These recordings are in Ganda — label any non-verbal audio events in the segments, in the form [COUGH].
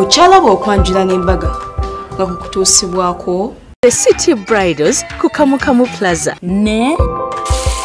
okyalaba okwanjula n'embaga nga kukutuusibwako the city bridals ku kamukamu plaza. Ne?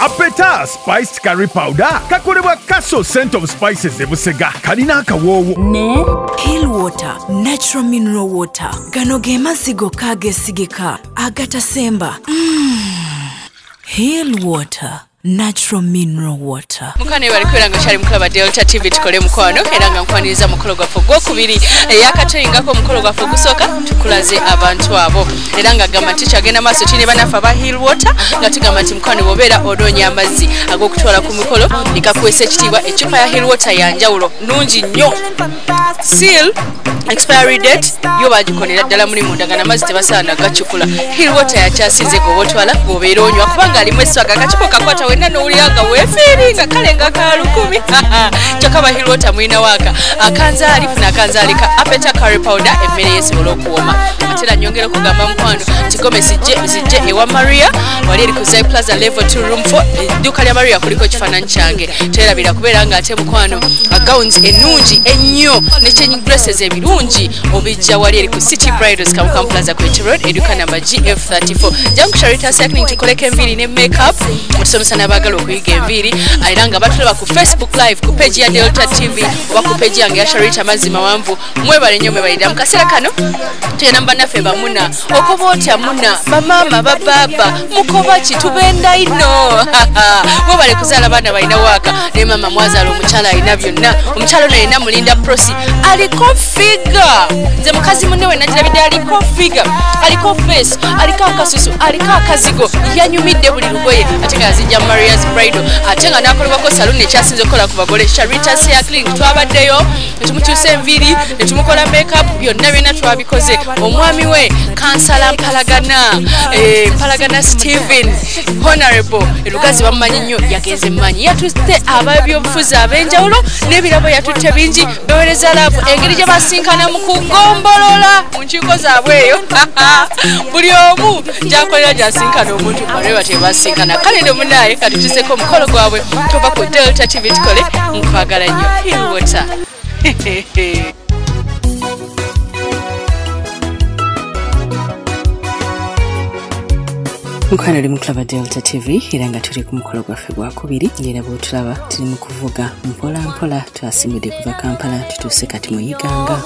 Apeta spiced curry powder. Kakolebwa castle scent of spices ebusega kalina akawoowo. Ne? Hill water natural mineral water. Gano ge mazzi gokka agesigika agatasemba mm. hill water natural mineral water. Mukwana ebalikubeera nga kyali mukulaba delta tv tukole mukwano era nga nkwaniriza mukolo gwaffe ogwokubiri. Eyakatoyingako omukolo gwaffe ogusooka tukulaze abantu abo. Era nga gamba nti kyagenda maaso tine banaffe aba hill water nga tugamba nti mukwano bwobeera onoonya amazzi ag'okutwala ku mukolo ekakwesa ekitiibwa ecupa ya hill water yanjawulo nungi nnyo. Seal expiry date yo bagikonera ddala muli mundagana amazzi tebasaana gacukula. Hill water yakyasinze goba otwala gobeera onywa kubanga alimu eswaga akakipo kakwata wenna nowulira nga weefiiringa kale nga ka lukumi [LAUGHS] kyokka bahirwota mulina waaka. Akanzaali funa akanzaali ka apeta curry powder emmere yesobola ulo ate era nyongera okugamba mukwano. Tigome zijje ewa maria. Wali eri ku plaza level 2 room 4 edduuka lya maria kuliko ekifaananyi kyange. Terabira kubeera nga ate mukwano gowns ennungi ennyo nekyenyigresses ebirungi. Obijja wali eri ku city bridals kamu plaza kwete road eduka namba gf 34 jangu sharita cycling tukoleko enviiri ne makeup. Otusomesa n'abaagala okuyiga enviiri era nga batulaba ku facebook live ku peji ya delta tv oba ku peji yange ya sharita mazzi mawanvu mwebale nnyo mwebalira mu kaseera kano tugenda mubannaffe bamuna okoba otya muna bamaama babaaba mukoba ki tubenda ino. Mwebale kuzaala baana balina waaka naye maama mwazaala omukyala alina byonna. Omukyala ono alina mulinda prosi. Aliko figa. Nze mukazi munne we nagirabidde aliko figa. Aliko face aliko akasusu aliko akazigo. Yanyumidde buli lugoye ate nga yazijja marias bridal ate nga nakolebwako saluni ekyasinza okukola ku bagole. Sharita sea clinic twabaddeyo netumukyusa enviiri netumukola makeup. Byonna byonna twabikoze. Omwami we kansala mpalagana eh, mpalagana stephen honorable. Elugazi bamumanyi nnyo yagenze mumanyi yatutte ababyobufuzi ab'enjawulo n'ebirabo yatutte bingi. Bewereza laavu engeri gye basinkana mu kugombolola mu nkiiko zaabwe eyo. [LAUGHS] Buli omu gyakolera gyasinkana omuntu balwe batebasinkana kale ne munaye katutuseko omukolo gwabwe tova ku delta tv tukole nkwagala nnyo hiwota mukwano oli mukulaba delta tv era nga tuli ku mukolo gwaffe gwakubiri ngaera bwotulaba tuli mu kuvuga mpola mpola twasimudde kuva kampala tutuuse kati mu iganga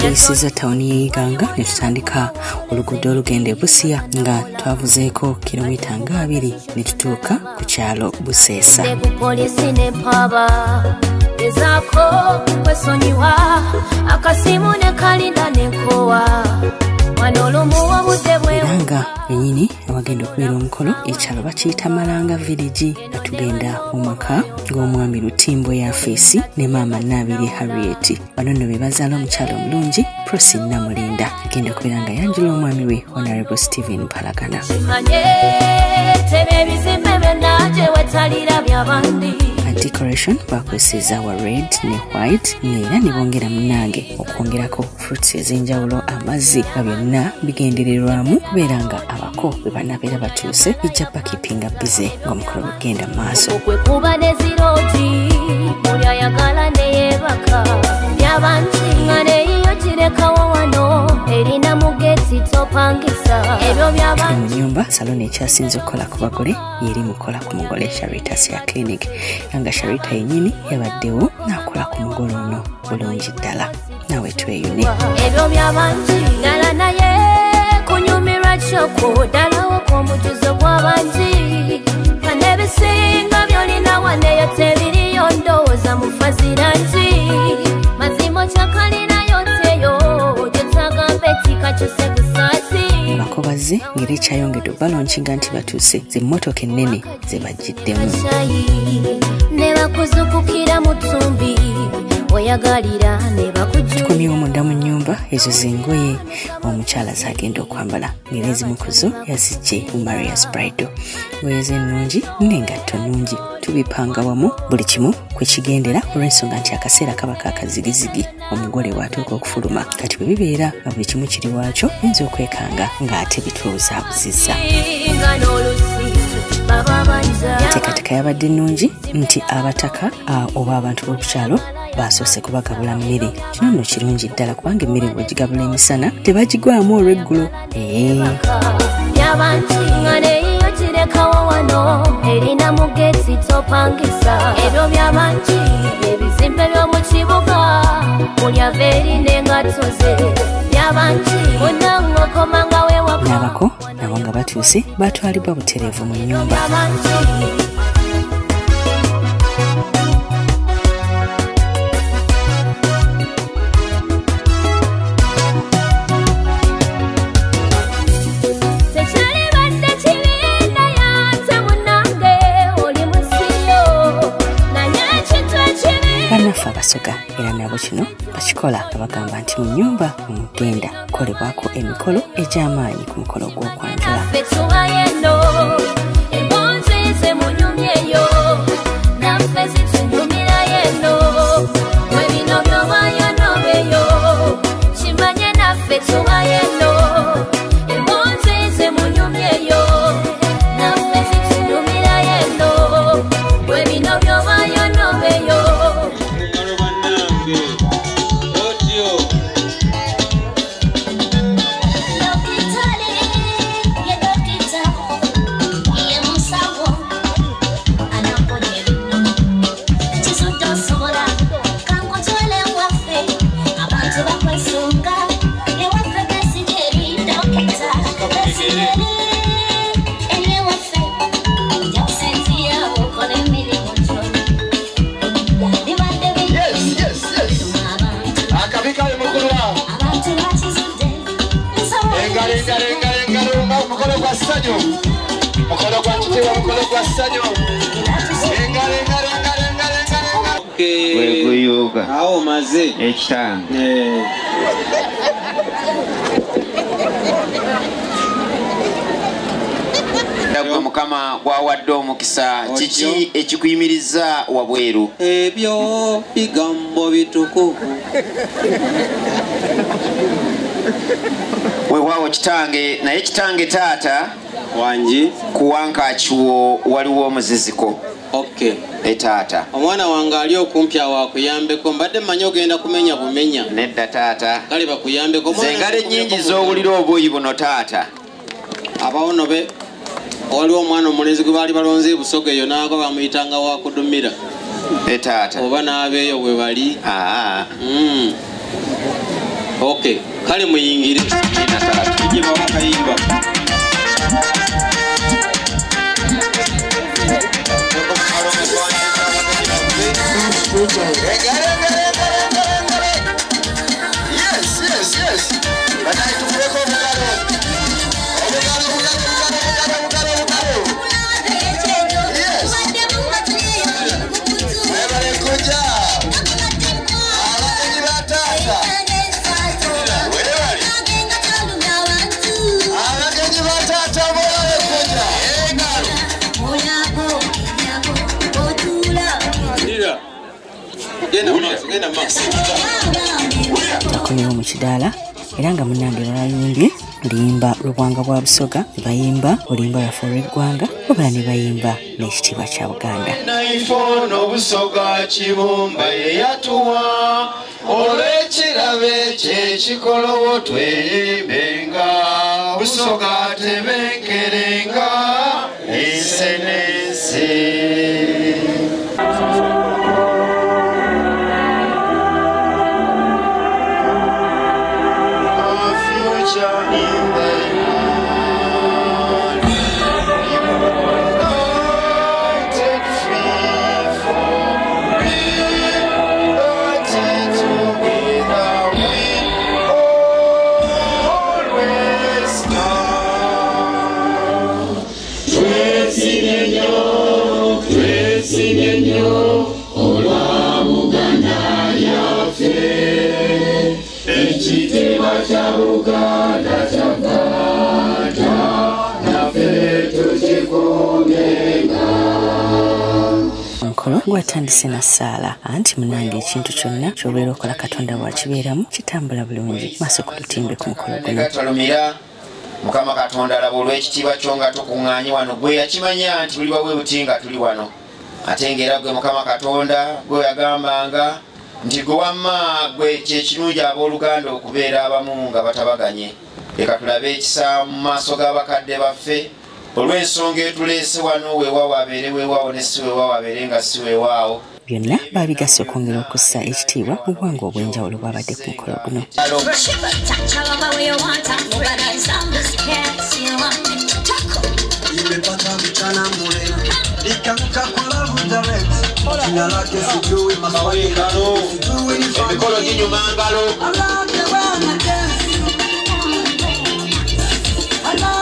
tuyisiza tawuni y'iganga ne tutandika oluguudo olugenda ebusiya nga twavuzeeko kilomita nga abiri ne tutuuka ku kyalo buseesa ezaako kwesonyiwa akasimu ne kalina nenkowa era nga wenyini awagenda okubeera omukolo ekyalo bakiyita malanga villagi nga tugenda mu maka g'omwami lutimbo yafeesi ne maama naabiri harriet. Bano nno be bazaala omukyalo omulungi prosi namulinda. Agenda okubeera nga yanjula omwami we honorable stephen palagana. Tebe ebizimbe byonna gye wetalira byabandi decoration bakozeseza wa red ne white ng'era ne bongera munange okwongerako fruits ez'enjawulo amazzi nga byonna bigendererwamu kubeera nga abako bwe banabeera batuuse bijja bakipinga bize ng'omukolo gugenda mu maaso. Okwekuba neziroti buli ayagala neyebaka byabanti nga neyiyo kirekawo erina mugeti topangisa. Ebyo mu nyumba saloni ekyasinze okukola ku bagole yeri mukola ku mugole. Sharitas ya clinic. Nga sharita yennyini yabaddewo n'akola ku mugole ono bulungi ddala. Nawe tweyune. Ebyo byabanti ddala naye kunyumirwa kyoko ddalawo kw'omujuzo gw'abangi kanebisinga byolina waneyo tebiriyo ndowooza mufazira nti abakobaze ngeri ekyayongedde obalonkinga nti batuuse zemmotoka ennene ze bagiddemu tukomyewo munda mu nnyumba ezo zengoye omukyala zagenda okwambala ngeri ezimu ku zo yazijje mu marias brido ngoye ze ennungi n'engatto nnungi tubipanga wamu buli kimu kwe kigendera olw'ensonga nti akaseera kaba kakazigizigi omugole bw'atuuka okufuluma kati bwe bibeera nga buli kimu kiri waakyo yinza okwekanga ng'ate banja enteekateeka yabadde ennungi nti abataka oba abantu b'okukyalo basoose kubagabula mmere. Kino nno kirungi ddala kubanga emmere bwegigabula emisana tebagigwamu olweggulo. Ee kirekawo wano erina mugezi topangisa ebyo byabanti ebizimbe by'omu kibuga mulyava erina engato ze byabanti munangokoma nga wewaka n'abako nabo nga batuuse batwalibwa butereevu mu nnyumba bakikola nga bagamba nti mu nnyumba omugenda kukolebwako emikolo egy'amaanyi ku mukolo gw'okwanjula ssanyu mukolo gwa kitiibwa mukolo gwa ssanyu engalo engalo engalo engalo engalo weguyuuga awo omaze ekitange. Eh, gwe mukama gwawadde omukisa. Kiki ekikuyimiriza wabweru? Ebyo bigambo bitukuvu. Weewaawo kitange. Naye kitange taata wangi ku wankakiwo waliwo omuziziko. Ok etaata omwana wange ali okumpi awo akuyambeko mbadde mmanyi ogenda kumenya bumenya. Nedda taata. Kale bakuyambeko ze engalo ennyingi z'owulira obuuyi buno taata. Abawo nobe waliwo omwana omulenzi gwe baali balonze ebusoga eyo naago bamuyitanga wakudumira etaata oba n'abeeyo bwe bali. Aa. Mm. ok kale muyingire. Ina taata. Tujje bawakayimba DJ. Genda maaso genda maaso bakomewo mu kidaala era nga munange lwayimbye luyimba lubwanga bwa busoga ne bayimba oluyimba lwaffe olw'eggwanga wabula ne bayimba n'ekitiibwa kya buganda. Naifoona obusoga kibumba yeyatuwa olw'ekirabe kyekikolowo tweyimbenga. Busoga tebenkerenga ensenense Twesinyenyo, twesinyenyo, olwa Buganda yaffe. Ekitiibwa kya Buganda kyavaata, naffe tukikuumenga. omukolo gwatandise na ssaala anti munange ekintu kyonna kyobeera okola katonda bwakibeeramu kitambula bulungi maaso ku lutimbe ku mukolo guno mukama katonda alaba olw'ekitiibwa kyo nga tukuŋŋaanye wano. Gwe yakimanya nti buli bawe buti nga tuli wano. Ate ngaera gwe mukama katonda gwe yagambanga nti gwe wamma gwe kyekirungi abooluganda okubeera abamu nga batabaganye. Leka tulabe ekisa mu maaso g'abakadde baffe. Olw'ensonga etuleese wano weewaawo abeere weewaawo ne si weewaawo abeere nga si weewaawo byonna baabigasse okwongera okussa ekitiibwa mu buwanga obw'enjawulo bwabadde ku mukolo guno. Emikolo ginyuma ngalo.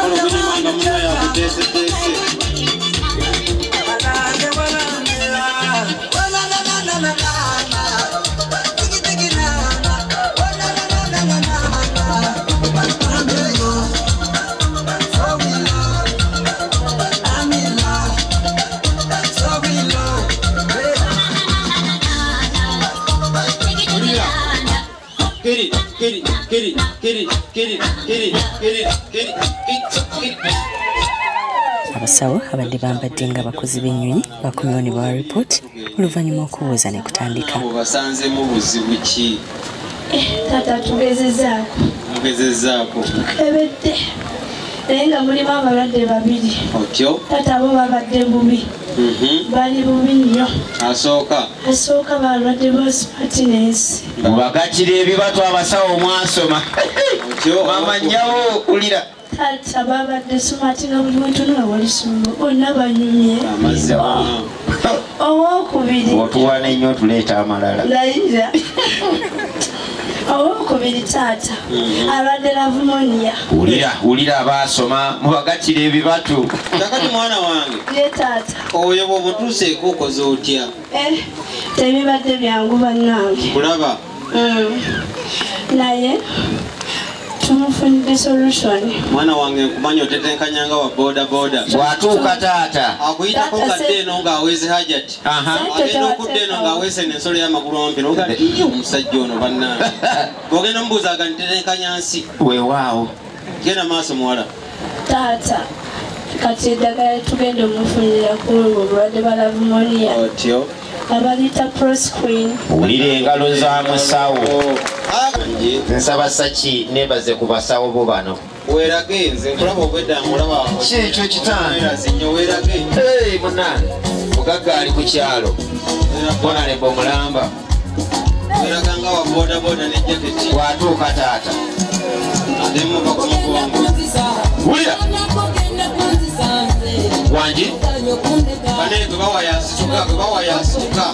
emikolo ginyuma nga munayabudeesedeese get it, get it, get it, get it, get it, get it, get it, get it. abasawo abadde bambadde nga abakozi b'ennyonyi bakomyewo ne bawa ripooti oluvannyuma okubuuza ne kutandika. Abo basanzemu buzibu ki tata tugezezaako. Mugezezaako ebedde naye nga mulimu abalwadde babiri. Otyo? Tata abo babadde bubi. Mhm. bali bubi nnyo. Asooka? Asooka balwadde ba smartness mubagatira ebibatu abasawo mwasoma mama nyawo ulira tata babadde smart nga buli wentunula wali sumba bonna banyumye. Owokubiri otuwana ennyo tuleeta amalala. Layira [LAUGHS] owokubiri taata alwadde lavumonia ulira ulira abaasoma mubagatira ebibatu. Kakati mwana wange ye taata. oyo bwobutuuseeko okoze otya? Eh, tebibadde byangu bannange. Kulaba. Mm. naye tumufunidde solution. Mwana wange nkumanya otetenkanyanga wa boda boda bwatuuka taata. Akuyitako kadde eno ng'aweeze hajati Sente agenda okudda eno ng'aweese n'ensolo y'amagulu wampira oga iye omusajja ono bannange bwogenda omubuuza ga ntetenkanya nsi weewaawo genda maaso muwala taata kati eddagala tugenda omufunira kulwo obulwadde bwa lavumonia otyo abayita press queen. Wulira engalo za musawo. Nsaba saki nebaze ku basawo bo bano. Werage nze nkulaba obweddamulaba kiekyo kitanzinyo werage munange. Mugagga ali ku kyalo. Bonaleba omulamba weraga nga wa bodaboda nejaketi bwatuuka taata. Ademuva ku mugongo. Wulira. Wangi? Bane gwe bawayasituka gwe bawayasituka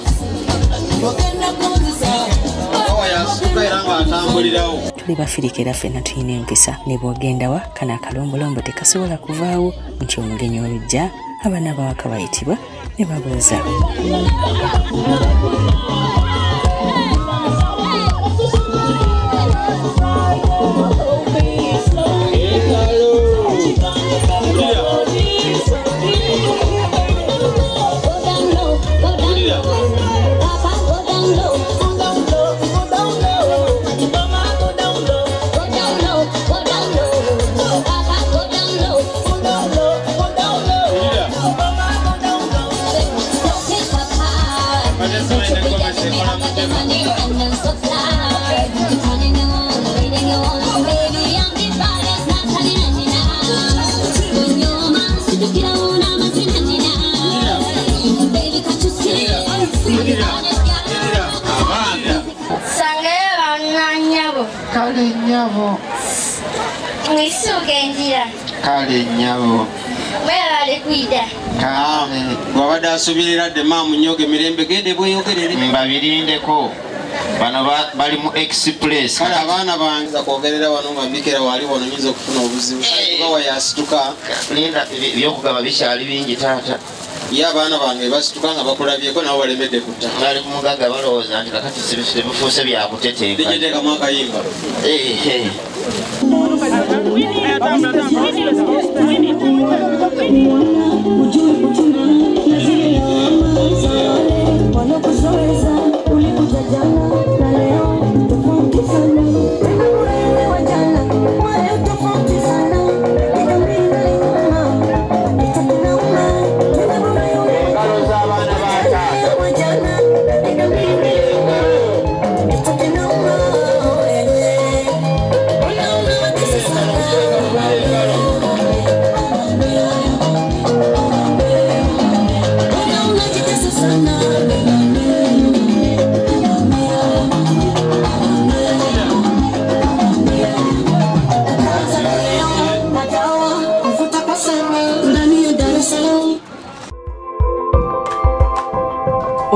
bawayasituka era ng'atambulirawo tuli bafirika era ffenna tulina empisa ne bw'ogendawa kano akalombolombo tekasobola kuvaawo nti omugenyi olujja abaana bawaka bayitibwa ne babuuza. sangayo nnyabo mwisuuka enjira kale nnyabo mwebale kwida. Kale. Bwabadde asubirira dde maamu nyoga emirembe gende bweyogerere. Mbabirindeko bano ba- bali mu express. Kale abaana bange kwogerera wano nga mbikera wali wano nyinza okufuna obuzibu. Bawayasituka linda ebi- ebyokugaba bikyali bingi taata ye abaana bange basituka nga bakulabyeko nabo balemedde kutta bali ku mugagga balowooza nti kakati tebifuuse byakuteteeka ligiteekamu akayimba wanakuzoeza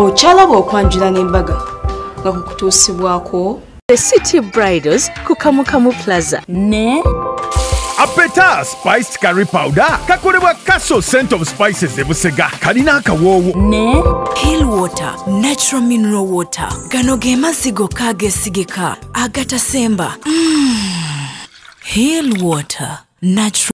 okyalaba okwanjula n'embaga nga kukutuusibwako the city bridals ku kamukamu plaza. Ne? Apeta spiced curry powder? Kakolebwa castle scent of spices ebusega kalina akawoowo. Ne? Hillwater natural mineral water. Gano ge mazzi gokka agesigika agatasemba. Mm. hillwater natural